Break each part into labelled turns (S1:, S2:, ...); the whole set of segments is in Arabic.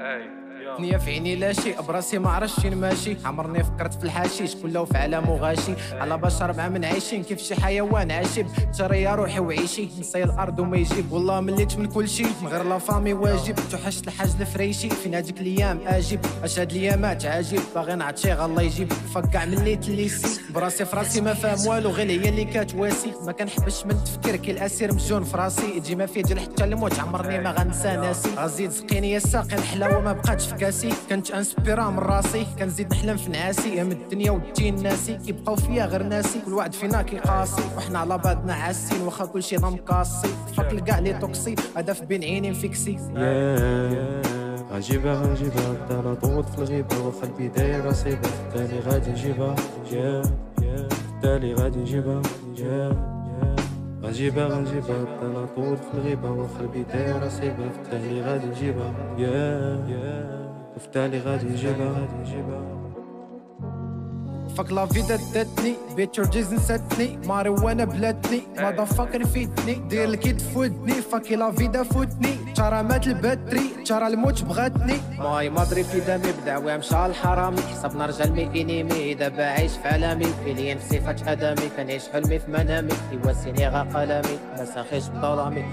S1: Hey. دنيا في عيني لا شيء براسي ما عرفتش فين ماشي. عمرني فكرت في الحشيش كله في عالم غاشي على بشر مع من عايشين كيف شي حيوان عاشب. ترى يا روحي وعيشي نسي الأرض وما يجيب. والله مليت من كل شيء من غير لا فامي واجب. توحشت الحاج الفريشي فين هذيك الأيام؟ أجيب. أش هاد الايامات عاجب باغي نعطي الله يجيب. فكع مليت الليسي براسي في راسي ما فاهم والو غير هي اللي كتواسي. ما كنحبش من التفكير كي الأسير مجون في راسي. تجي ما فيه حتى الموت عمرني ما غنسى ناسي. غزيد سقيني يا ساقي الحلاوه ما بقاتش في كاسي كنت أنسبيرا من راسي كنزيد نحلم في نعاسي يا من الدنيا والدين ناسي كيبقاو فيا غير ناسي. كل واحد فينا كيقاسي وحنا على بعضنا عاسين واخا كلشي مقاسي. فك كاع لي توكسي في بين عيني مفيكسي
S2: غنجيبها غنجيبها. أنا طوط في الغيبة واخا البداية رصيبة التالي غادي نجيبها. التالي غادي نجيبها. غنجيبها غنجيبها أنا طول في الغيبة واخا البداية رصيبة في التالي غادي نجيبها. يا نجيبها غادي نجيبها.
S1: فك لا فيدا داتني بيت يور جيز نساتني ماريوانا بلاتني ماذا فاكر فيتني دير الكيد فودني فاكي لا فيدا فوتني ترى مات الباتري ترى الموت بغاتني ماي مدري في دمي بدعوة مشى الحرامي حسبنا رجال مي انيمي دابا عايش في عالمي فيليا في صفات ادمي كنعيش حلمي في منامي يواسيني غا قلمي ما ساخيش بظلامي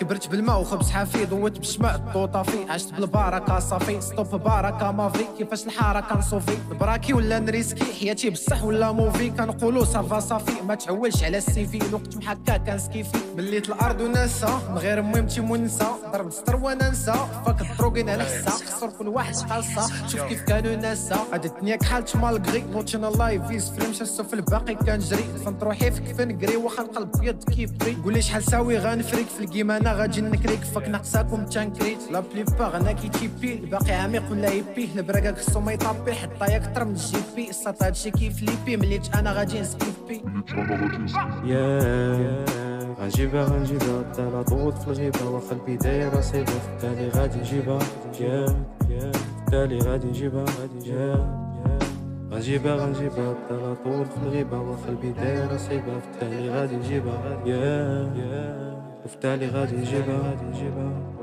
S1: كبرت بالماء وخبز حافي ضوت بالشماء الطوطافي عشت بالبركة صافي. ستوب بركة مافي. كيفاش الحركة نصوفي براكي ولا نريسكي؟ حياتي بصح ولا موفي؟ كنقولو صافا صافي. ما تعولش على السيفي الوقت محكا كنسكيفي مليت الأرض وناسا من غير مهمتي منسى. ضربت سطر وأنا ننسى فك الدروغين على حسا خسر كل واحد خاصة شوف كيف كانوا ناسا. هاد الدنيا كحالت مالغري. واتشنا لايف فيز فريم شاسو في الباقي كنجري فنت روحي في كيف نقري. واخا القلب بيض كيف قولي شحال ساوي غنفريك في أنا غادي نكريك فك ناقصاكم تنكريت لا بليبار أنا كي تيبي. الباقي عميق ولا يبي. البراكا خصو ما يطابي. حطا أكثر من الجي بي الساط هادشي كيف ليبي. مليت أنا غادي نسكيبي.
S2: غنجيبها غنجيبها أنا طوط في الغيبة. واخا البداية رصيبة في التالي غادي نجيبها. يا التالي غادي نجيبها. غادي يا. غنجيبها غنجيبها أنا طول في الغيبة واخا البداية رصيبة في التالي غادي نجيبها. يا يا في التالي غادي نجيبها غادي نجيبها.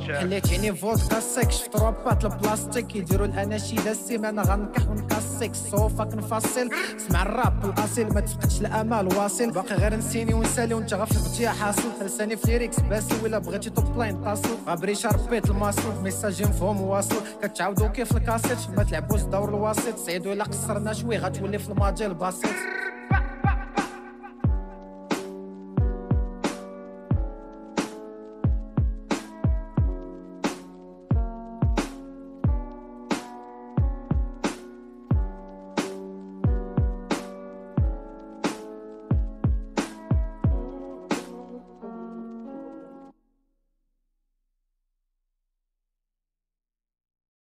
S1: حليت عيني فودكا سيك شفت روبات البلاستيك. يديروا الاناشيد السيمانه غنكح ونكاسيك الصوفا كنفصل سمع الراب الأصيل ما تفقدش الأمال واصل. باقي غير نسيني ونسالي وانت غفلتي حاصل. لساني في ليريكس باسل ولا بغيتي توب لاين تصل. غابري شربيت الماسل ميساجي مفهوم واصل كتعاودو كيف الكاسيت ما تلعبوش دور الوسيط سعيدو الا قصرنا شوي غتولي في الماضي البسيط.